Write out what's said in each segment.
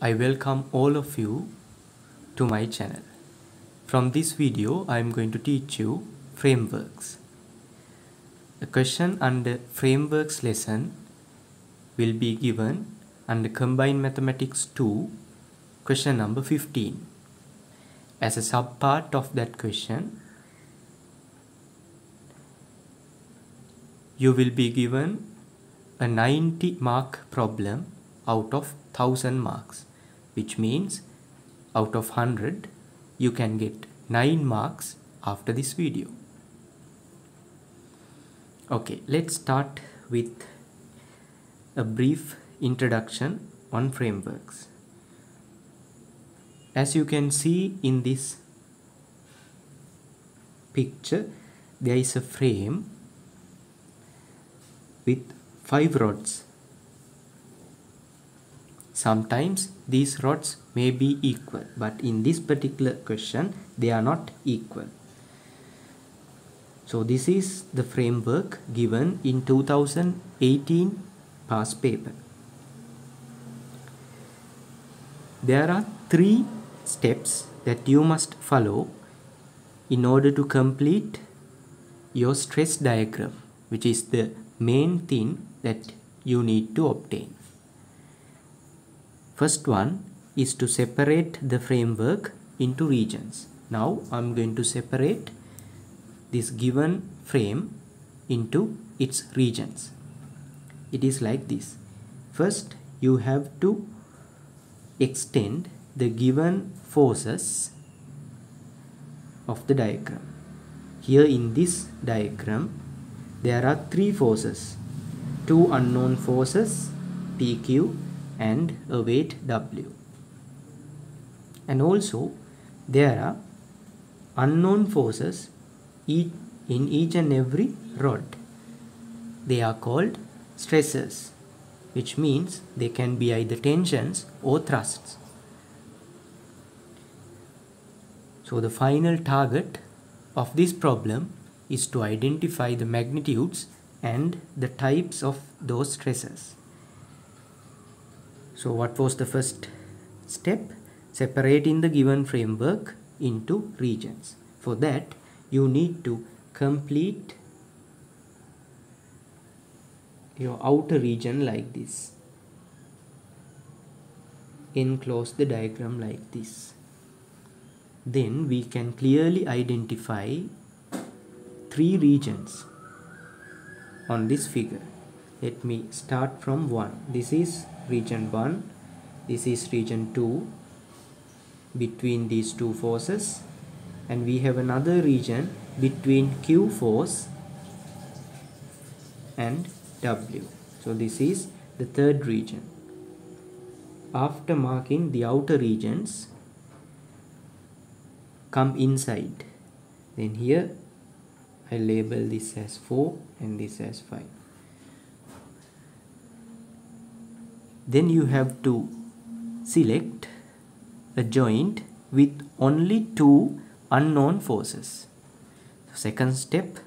I welcome all of you to my channel. From this video I am going to teach you frameworks. A question under frameworks lesson will be given under combined mathematics 2 question number 15. As a subpart of that question you will be given a 90 mark problem out of 1000 marks which means out of 100 you can get 9 marks after this video. Okay let's start with a brief introduction on frameworks. As you can see in this picture there is a frame with five rods sometimes these rods may be equal but in this particular question they are not equal. So this is the framework given in 2018 past paper. There are three steps that you must follow in order to complete your stress diagram which is the main thing that you need to obtain First one is to separate the framework into regions. Now I'm going to separate this given frame into its regions. It is like this. First you have to extend the given forces of the diagram. Here in this diagram there are three forces. Two unknown forces PQ and a weight W. And also there are unknown forces in each and every rod. They are called stresses which means they can be either tensions or thrusts. So the final target of this problem is to identify the magnitudes and the types of those stresses. So what was the first step? Separating the given framework into regions. For that you need to complete your outer region like this. Enclose the diagram like this. Then we can clearly identify three regions on this figure. Let me start from one. This is region 1 this is region 2 between these two forces. And we have another region between Q force and W. So this is the third region. After marking the outer regions come inside. Then here I label this as 4 and this as 5 then you have to select a joint with only two unknown forces. Second step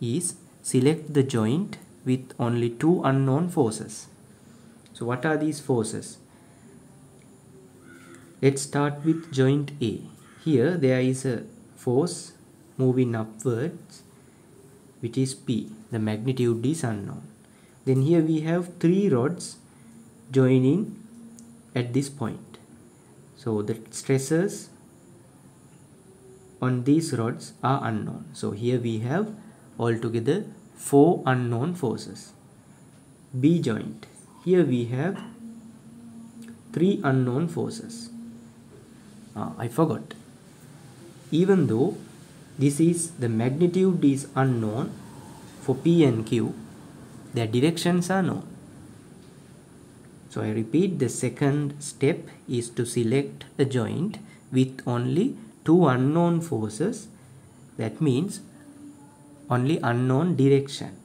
is select the joint with only two unknown forces. So what are these forces? Let's start with joint A. Here there is a force moving upwards which is P. The magnitude is unknown. Then here we have three rods joining at this point. So the stresses on these rods are unknown. So here we have altogether four unknown forces. B joint. Here we have three unknown forces. Ah, I forgot. Even though this is the magnitude is unknown for P and Q their directions are known so I repeat the second step is to select a joint with only two unknown forces that means only unknown direction.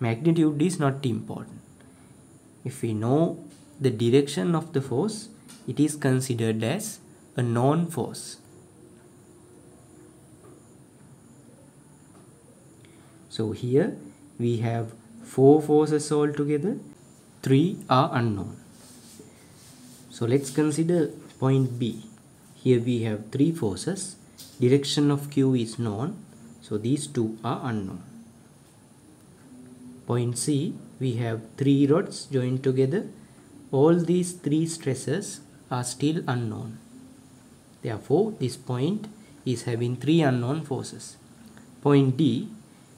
Magnitude is not important. If we know the direction of the force it is considered as a known force. So here we have four forces altogether 3 are unknown. So let's consider point B. Here we have three forces. Direction of Q is known. So these two are unknown. Point C, we have three rods joined together. All these three stresses are still unknown. Therefore, this point is having three unknown forces. Point D,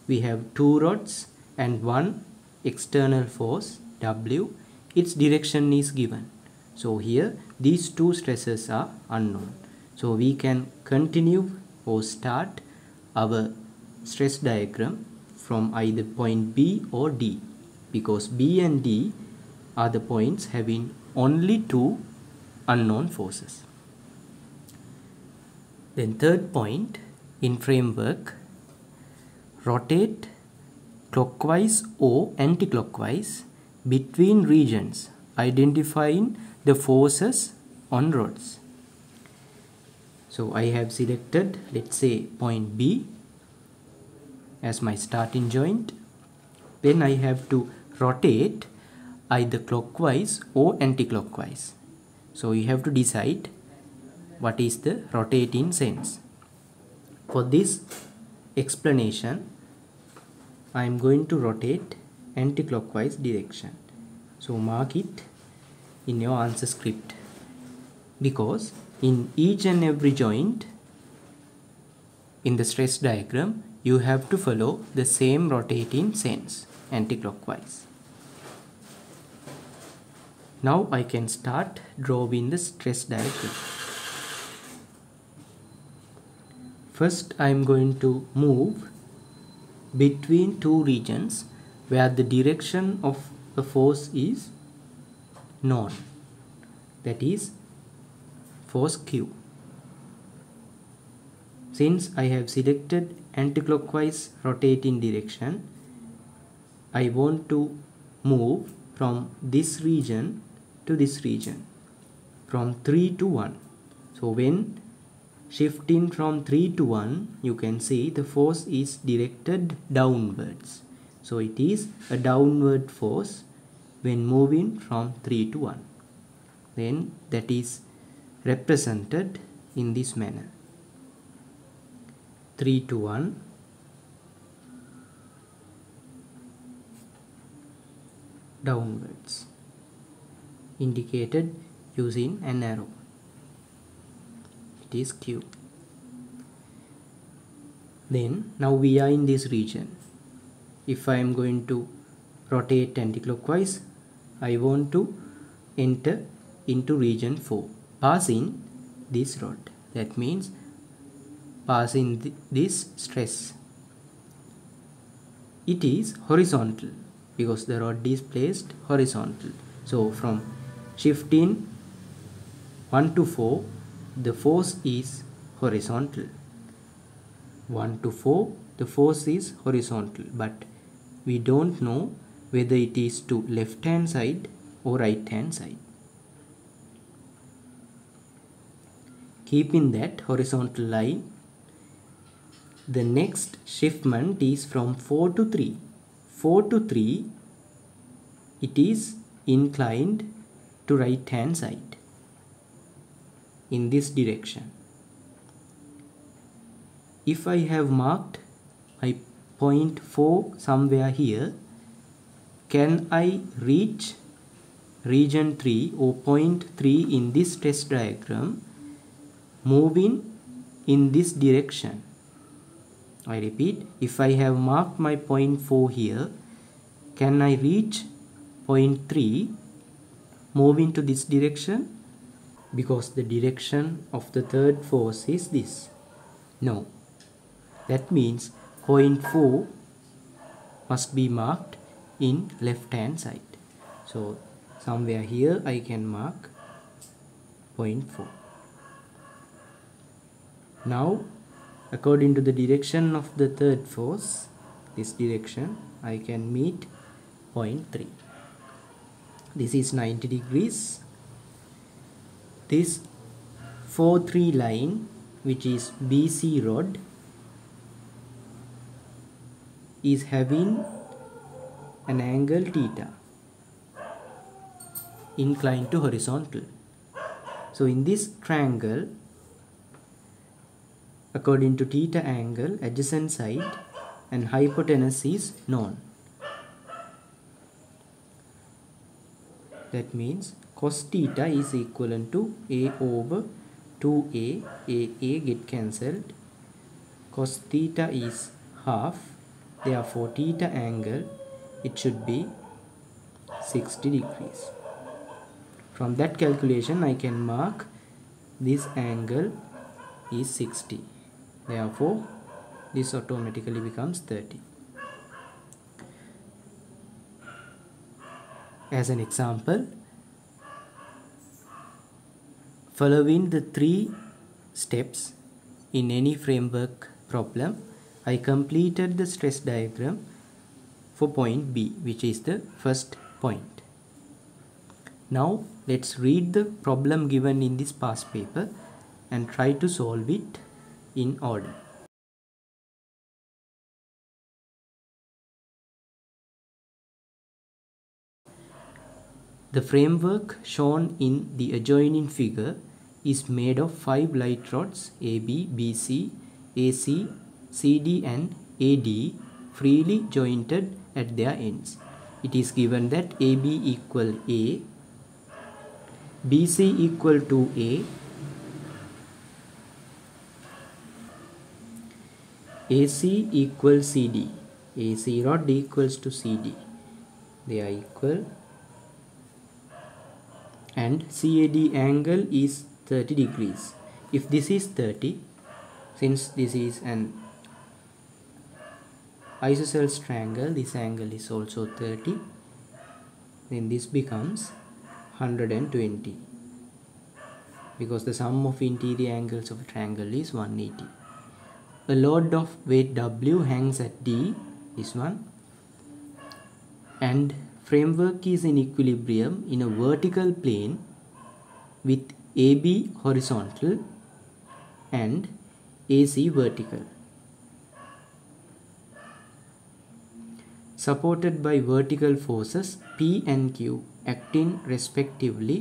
we have two rods and one external force W. Its direction is given. So here these two stresses are unknown. So we can continue or start our stress diagram from either point B or D because B and D are the points having only two unknown forces. Then third point in framework rotate clockwise or anti-clockwise between regions identifying the forces on rods. So I have selected let's say point B as my starting joint. Then I have to rotate either clockwise or anti-clockwise. So you have to decide what is the rotating sense. For this explanation, I am going to rotate anti-clockwise direction. So mark it in your answer script because in each and every joint in the stress diagram you have to follow the same rotating sense anti-clockwise. Now I can start drawing the stress diagram. First I am going to move between two regions where the direction of the force is known. That is force Q. Since I have selected anticlockwise rotating direction I want to move from this region to this region from 3 to 1 so when shifting from 3 to 1 you can see the force is directed downwards so it is a downward force when moving from 3 to 1 then that is represented in this manner. 3 to 1 downwards. Indicated using an arrow. It is Q. Then now we are in this region if I am going to rotate anticlockwise I want to enter into region 4 passing this rod. That means passing th this stress. It is horizontal because the rod is placed horizontal. So from shifting 1 to 4 the force is horizontal. 1 to 4 the force is horizontal. But we don't know whether it is to left hand side or right hand side. Keeping that horizontal line. The next shiftment is from 4 to 3 4 to 3 it is inclined to right hand side in this direction. If I have marked my point 4 somewhere here. Can I reach region 3 or point 3 in this stress diagram? Moving in this direction. I repeat if I have marked my point 4 here can I reach point 3 moving to this direction because the direction of the third force is this. No. That means point 4 must be marked in left hand side. So somewhere here I can mark point 4 now according to the direction of the third force this direction I can meet point 3 this is 90 degrees. This 4 3 line which is BC rod is having an angle theta inclined to horizontal So in this triangle, according to theta angle, adjacent side and hypotenuse is known. That means cos theta is equivalent to A over 2A, A, A get cancelled. Cos theta is half, therefore theta angle, it should be 60 degrees. From that calculation I can mark this angle is 60. Therefore this automatically becomes 30. As an example, following the three steps in any framework problem, I completed the stress diagram for point B, which is the first point. Now let's read the problem given in this past paper and try to solve it in order. The framework shown in the adjoining figure is made of five light rods AB, BC, AC, CD and AD freely jointed at their ends. It is given that AB equal A, BC equal to A, AC equals CD, AC rod equals to CD, they are equal and CAD angle is 30 degrees. If this is 30, since this is an isosceles triangle, this angle is also 30, then this becomes 120 because the sum of interior angles of a triangle is 180 a load of weight W hangs at D this one. And framework is in equilibrium in a vertical plane with AB horizontal and AC vertical supported by vertical forces P and Q acting respectively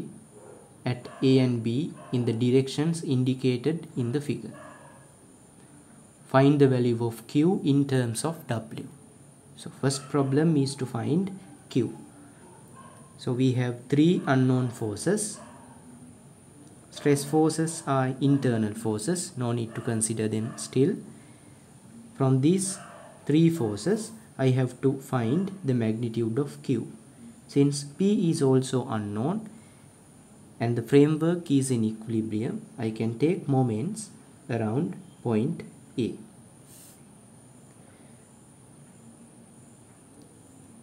at A and B in the directions indicated in the figure. Find the value of Q in terms of W. So first problem is to find Q. So we have three unknown forces. Stress forces are internal forces, no need to consider them still. From these three forces, I have to find the magnitude of Q. Since P is also unknown and the framework is in equilibrium, I can take moments around point A.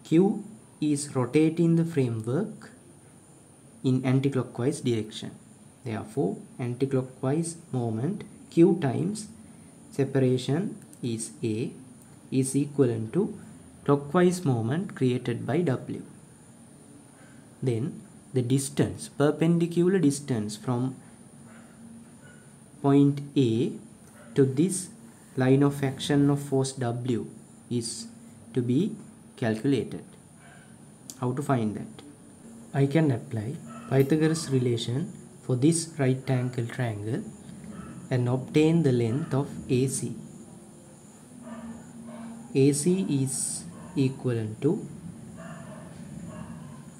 Q is rotating the framework in anticlockwise direction. Therefore, anticlockwise moment Q times separation is A is equivalent to clockwise moment created by W. Then the distance, perpendicular distance from point A to this line of action of force W is to be calculated. How to find that? I can apply Pythagoras relation for this right angle triangle and obtain the length of AC. AC is equivalent to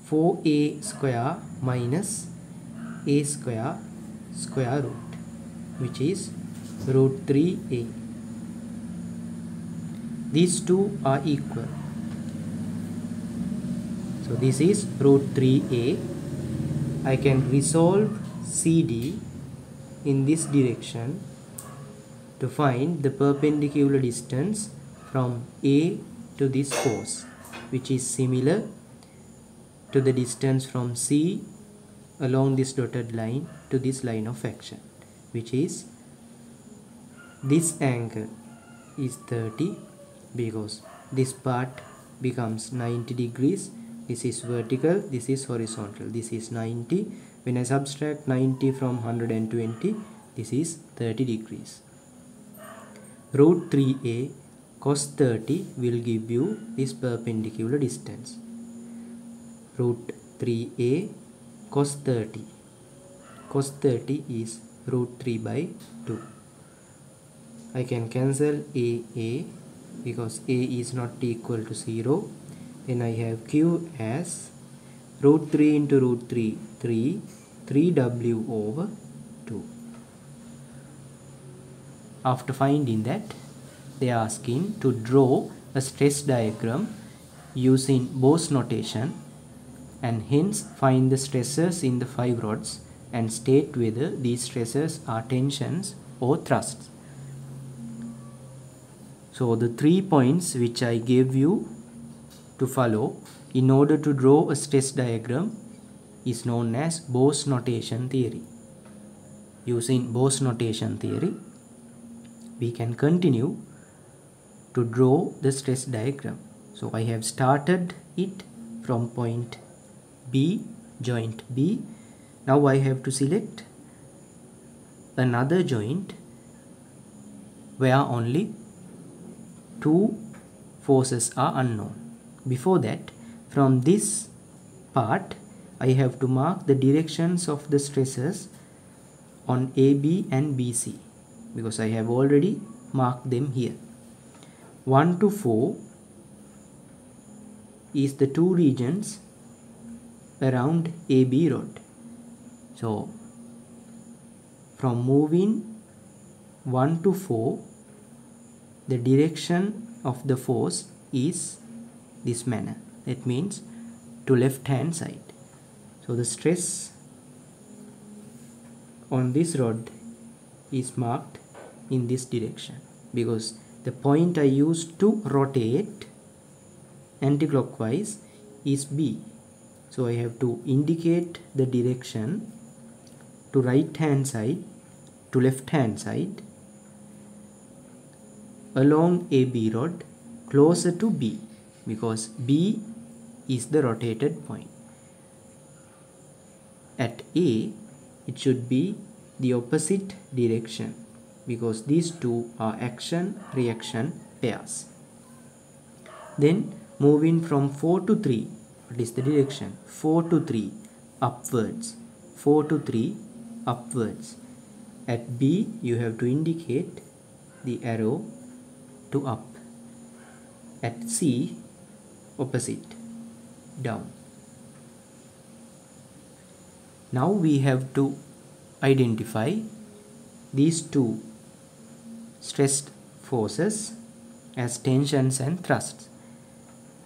4a square minus a square square root which is root 3a. These two are equal. So this is root 3a. I can resolve CD in this direction to find the perpendicular distance from A to this force which is similar to the distance from C along this dotted line to this line of action which is this angle is 30 because this part becomes 90 degrees. This is vertical this is horizontal. This is 90 when I subtract 90 from 120 this is 30 degrees. Root 3a cos 30 will give you this perpendicular distance. Root 3a cos 30 cos 30 is root 3 by 2 I can cancel a a because a is not equal to 0 then I have q as root 3 into root 3 3 3w over 2 after finding that they are asking to draw a stress diagram using Bow's notation and hence find the stresses in the five rods and state whether these stresses are tensions or thrusts. So the three points which I gave you to follow in order to draw a stress diagram is known as Bow's notation theory. Using Bow's notation theory, we can continue to draw the stress diagram. So I have started it from point B, joint B. Now I have to select another joint where only two forces are unknown. Before that, from this part, I have to mark the directions of the stresses on AB and BC because I have already marked them here. 1 to 4 is the two regions around AB rod. So from moving 1 to 4 the direction of the force is this manner. that means to left hand side. So the stress on this rod is marked in this direction because the point I used to rotate anticlockwise is B. So I have to indicate the direction to right hand side to left hand side along AB rod closer to B because B is the rotated point. At A it should be the opposite direction because these two are action reaction pairs. Then moving from 4 to 3 what is the direction? 4 to 3 upwards. 4 to 3 upwards. At B you have to indicate the arrow to up. At C opposite down. Now we have to identify these two stressed forces as tensions and thrusts.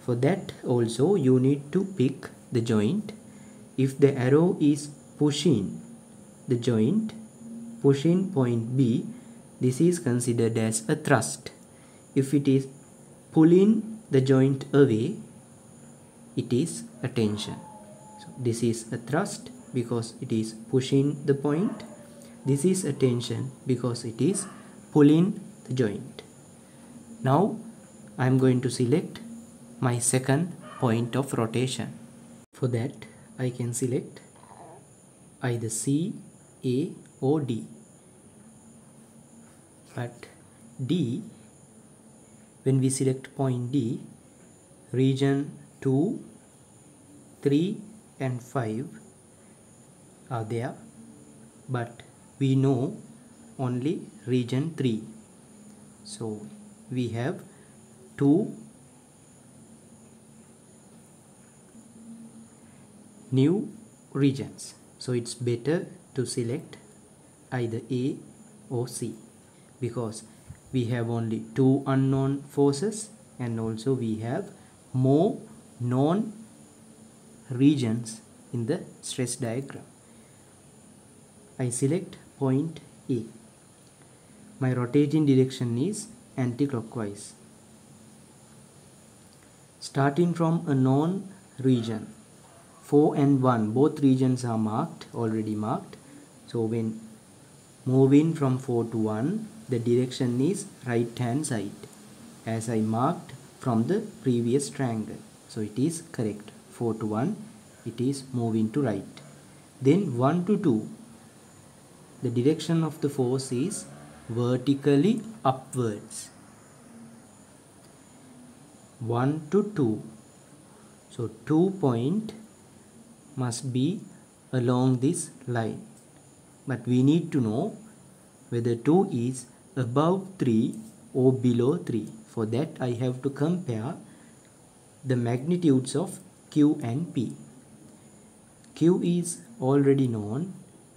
For that also you need to pick the joint. If the arrow is pushing the joint, pushing point B, this is considered as a thrust. If it is pulling the joint away, it is a tension. So this is a thrust because it is pushing the point. This is a tension because it is pulling the joint. Now I am going to select my second point of rotation. For that I can select either C, A or D. But D, when we select point D, region 2, 3 and 5 are there but we know only region 3 so we have two new regions so it's better to select either A or C because we have only two unknown forces and also we have more known regions in the stress diagram. I select point A. My rotating direction is anti-clockwise. Starting from a known region, 4 and 1, both regions are marked, already marked. So when moving from 4 to 1, the direction is right hand side as I marked from the previous triangle. So it is correct. 4 to 1, it is moving to right. Then 1 to 2, the direction of the force is vertically upwards. 1 to 2 so 2 point must be along this line. But we need to know whether 2 is above 3 or below 3 for that I have to compare the magnitudes of Q and P. Q is already known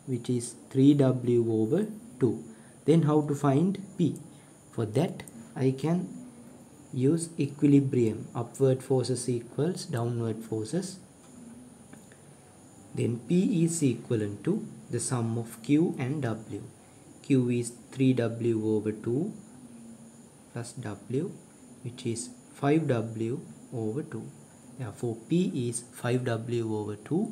which is 3W over 2 then how to find P? For that I can use equilibrium. Upward forces equals downward forces. Then P is equivalent to the sum of Q and W. Q is 3W over 2 plus W which is 5W over 2 therefore P is 5W over 2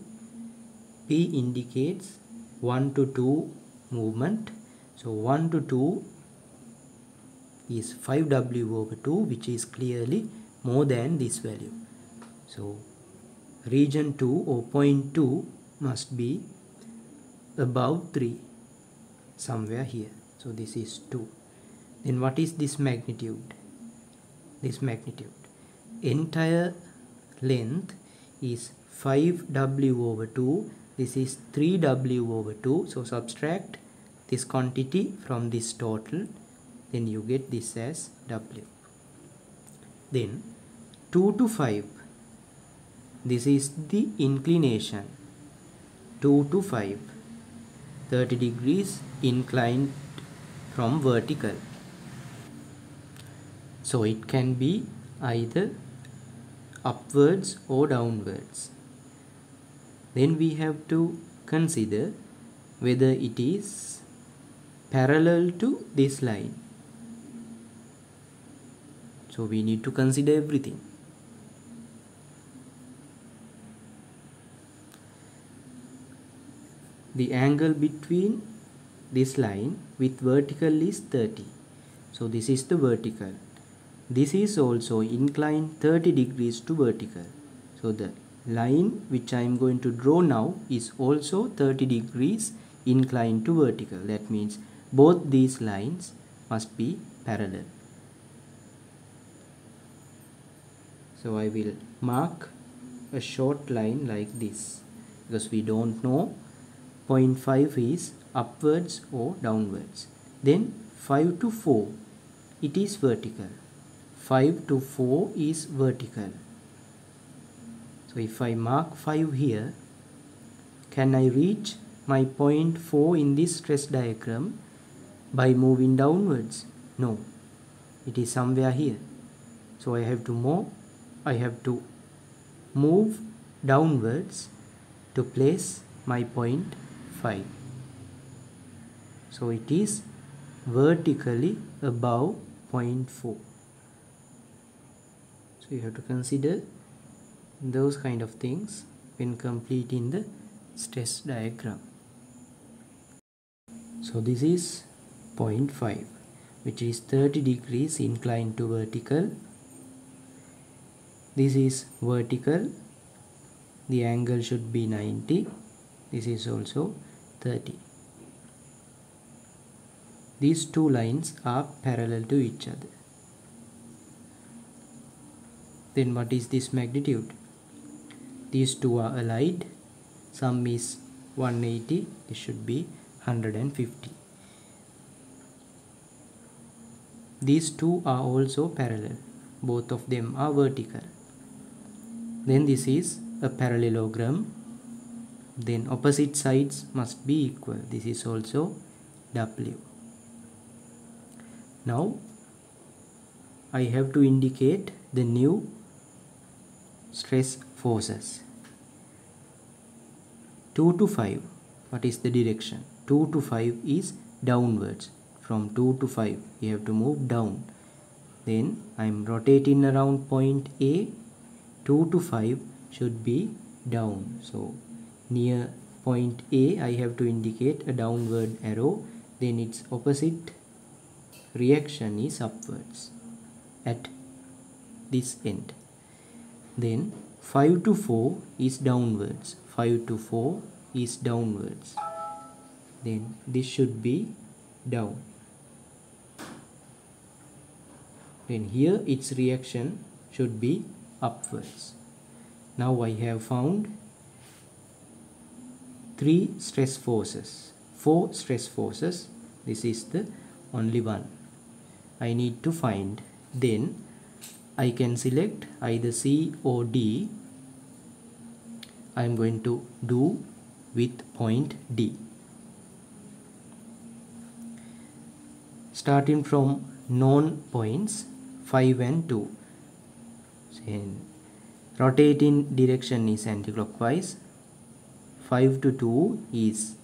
P indicates 1 to 2 movement so 1 to 2 is 5w over 2 which is clearly more than this value. So region 2 or point 2 must be above 3 somewhere here. So this is 2 then what is this magnitude? This magnitude. Entire length is 5w over 2 this is 3w over 2 so subtract this quantity from this total then you get this as w. Then 2 to 5 this is the inclination. 2 to 5 30 degrees inclined from vertical. So it can be either upwards or downwards. Then we have to consider whether it is parallel to this line. So we need to consider everything. The angle between this line with vertical is 30 so this is the vertical. This is also inclined 30 degrees to vertical. So the line which I am going to draw now is also 30 degrees inclined to vertical. That means both these lines must be parallel. So I will mark a short line like this because we don't know. 0.5 is upwards or downwards. Then 5 to 4 it is vertical. 5 to 4 is vertical. So if I mark 5 here can I reach my point 4 in this stress diagram by moving downwards. No it is somewhere here. So I have to move I have to move downwards to place my point 5 so it is vertically above point 4 so you have to consider those kind of things when completing the stress diagram. So this is point 5 which is 30 degrees inclined to vertical. This is vertical. The angle should be 90 this is also 30 these two lines are parallel to each other. Then what is this magnitude? These two are allied. Sum is 180 it should be 150 these two are also parallel. Both of them are vertical. Then this is a parallelogram. Then opposite sides must be equal. This is also w. Now I have to indicate the new stress forces. 2 to 5 what is the direction? 2 to 5 is downwards from 2 to 5 you have to move down. Then I'm rotating around point A 2 to 5 should be down. So near point A I have to indicate a downward arrow. Then its opposite reaction is upwards at this end. Then 5 to 4 is downwards. 5 to 4 is downwards. Then this should be down then here its reaction should be upwards. Now I have found three stress forces. Four stress forces. This is the only one. I need to find. Then I can select either C or D. I am going to do with point D. Starting from known points 5 and 2 and rotating direction is anticlockwise. 5 to 2 is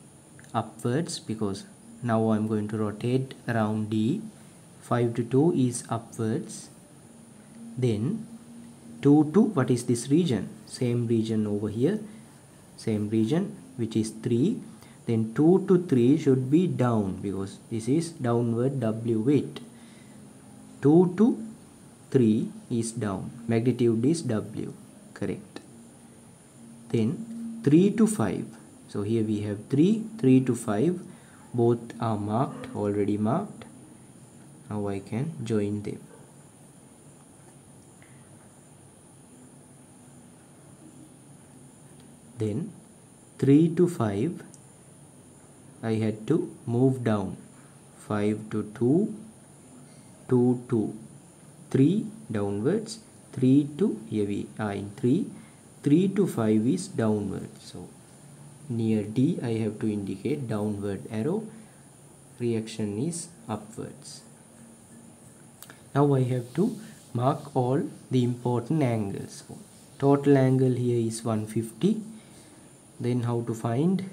upwards because now I'm going to rotate around D. 5 to 2 is upwards. Then 2 to what is this region? Same region over here. Same region which is 3 then 2 to 3 should be down because this is downward W weight. 2 to 3 is down. Magnitude is W. Correct. Then 3 to 5 so here we have 3 3 to 5 both are marked already marked. Now I can join them. Then 3 to 5 I had to move down. 5 to 2 2 to 3 downwards 3 to here we are in 3 3 to 5 is downward so near D I have to indicate downward arrow. Reaction is upwards. Now I have to mark all the important angles. Total angle here is 150 then how to find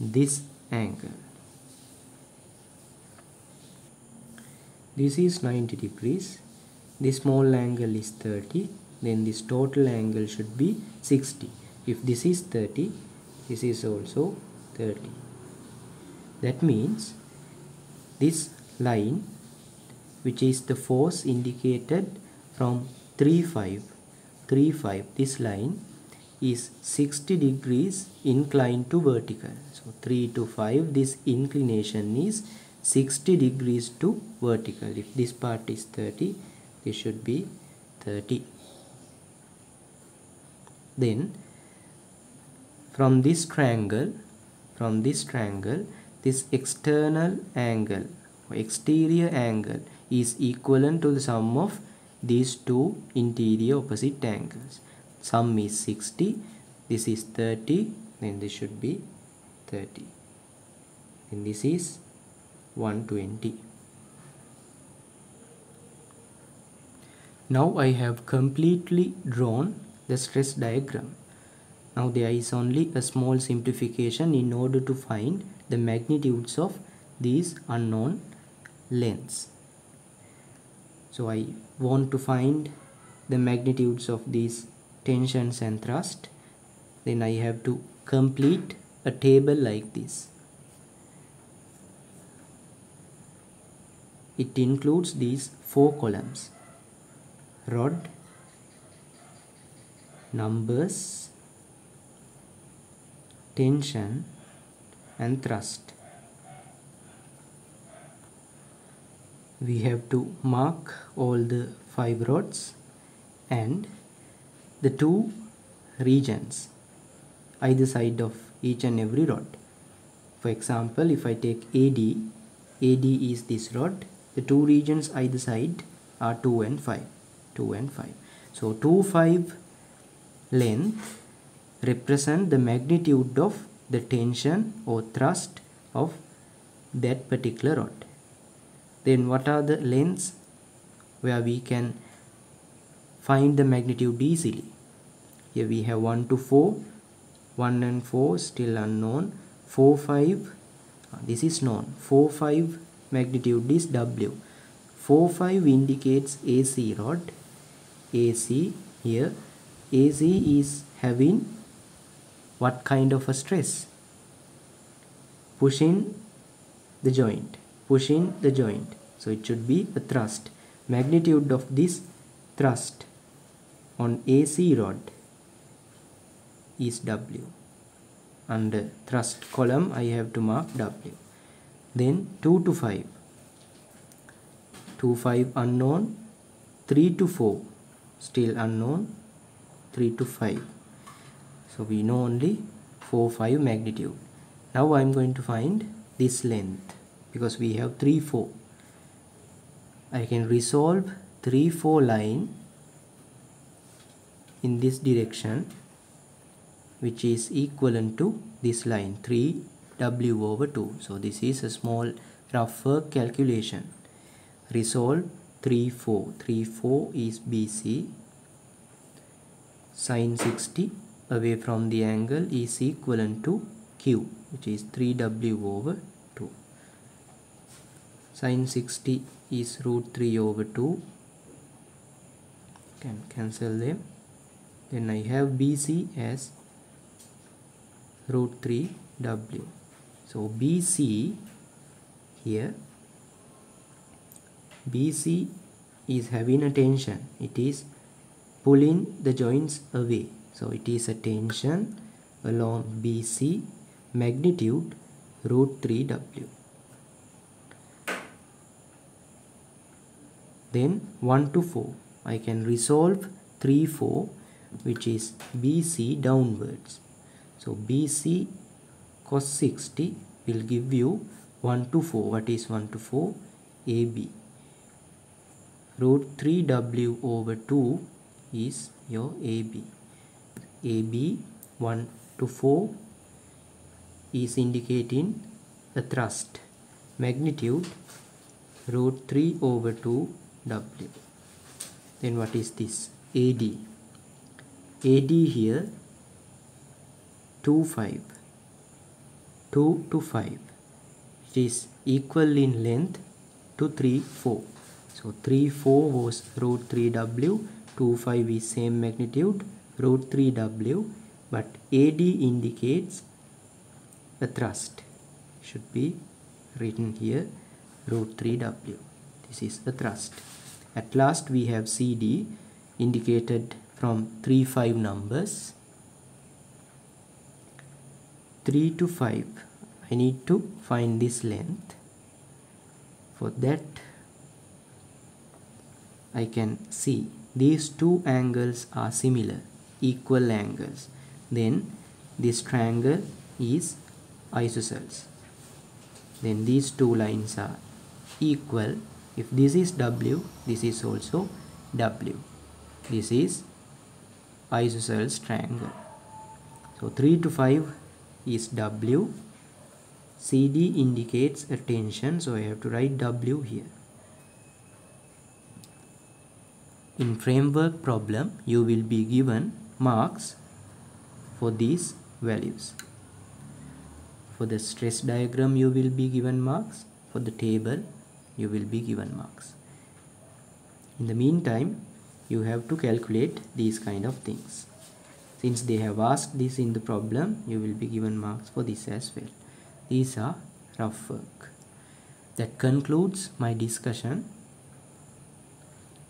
this angle this is 90 degrees. This small angle is 30 then this total angle should be 60 if this is 30 this is also 30 that means this line which is the force indicated from 3 5 3 5 this line is 60 degrees inclined to vertical. So 3 to 5 this inclination is 60 degrees to vertical. If this part is 30 this should be 30. Then from this triangle from this triangle this external angle or exterior angle is equivalent to the sum of these two interior opposite angles sum is 60 this is 30 then this should be 30 and this is 120 now I have completely drawn the stress diagram. Now there is only a small simplification in order to find the magnitudes of these unknown lengths. So I want to find the magnitudes of these tensions and thrust. Then I have to complete a table like this it includes these four columns rod numbers tension and thrust we have to mark all the five rods and the two regions either side of each and every rod. For example, if I take AD, AD is this rod, the two regions either side are 2 and 5. 2 and 5. So 2, 5 length represent the magnitude of the tension or thrust of that particular rod. Then what are the lengths where we can find the magnitude easily here we have 1 to 4 1 and 4 still unknown 4 5 uh, this is known 4 5 magnitude is W. 4 5 indicates AC rod. AC here. AC is having what kind of a stress? Pushing the joint. Pushing the joint. So it should be a thrust. Magnitude of this thrust on AC rod is W. Under thrust column I have to mark W. Then 2 to 5. 2 5 unknown. 3 to 4 still unknown. 3 to 5. So we know only 4 5 magnitude. now I'm going to find this length because we have 3 4 I can resolve 3 4 line in this direction which is equivalent to this line 3 w over 2 so this is a small rough work calculation. Resolve 3 4 3 4 is BC sine 60 away from the angle is equivalent to Q which is 3w over 2 sine 60 is root 3 over 2 can cancel them. Then I have BC as root 3 W so BC here BC is having a tension. It is pulling the joints away. So it is a tension along BC magnitude root 3 W. Then 1 to 4 I can resolve 3 4 which is BC downwards. So BC cos 60 will give you 1 to 4 what is 1 to 4 AB root 3W over 2 is your AB AB 1 to 4 is indicating a thrust. Magnitude root 3 over 2 W. Then what is this? AD AD here 2 5 2 to 5 it is equal in length to 3 4 so 3 4 was root 3 W. 2 5 is same magnitude root 3 W. But AD indicates a thrust. Should be written here root 3 W. This is the thrust. At last we have CD indicated from 3 5 numbers 3 to 5 I need to find this length. For that I can see these two angles are similar equal angles. Then this triangle is isosceles then these two lines are equal. If this is W this is also W. This is isosceles triangle. So 3 to 5 is W. CD indicates a tension so I have to write W here. In framework problem you will be given marks for these values. For the stress diagram you will be given marks. For the table you will be given marks. In the meantime you have to calculate these kind of things since they have asked this in the problem you will be given marks for this as well. These are rough work. That concludes my discussion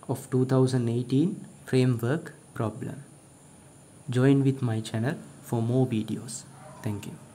of 2018 framework problem. Join with my channel for more videos. Thank you